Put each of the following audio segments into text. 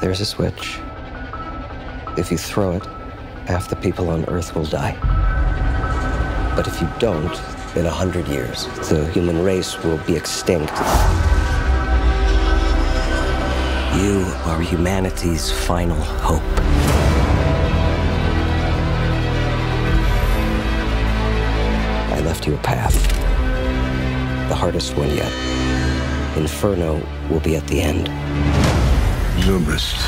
There's a switch. If you throw it, half the people on Earth will die. But if you don't, in a hundred years, the human race will be extinct. You are humanity's final hope. I left you a path. The hardest one yet. Inferno will be at the end. Zobrist.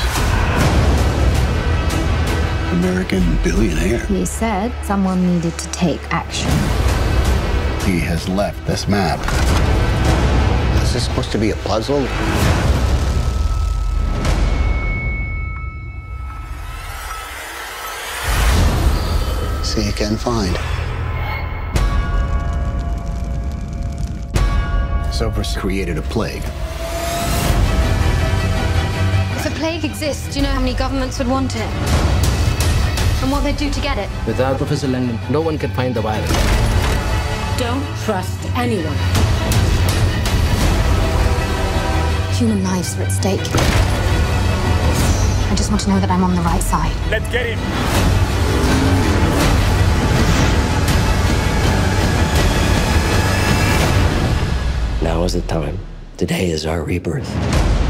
American billionaire. He said someone needed to take action. He has left this map. Is this supposed to be a puzzle? See, you can find. Zobrist created a plague. If a plague exists, do you know how many governments would want it? And what they'd do to get it? Without Professor Langdon, no one can find the virus. Don't trust anyone. Human lives are at stake. I just want to know that I'm on the right side. Let's get him. Now is the time. Today is our rebirth.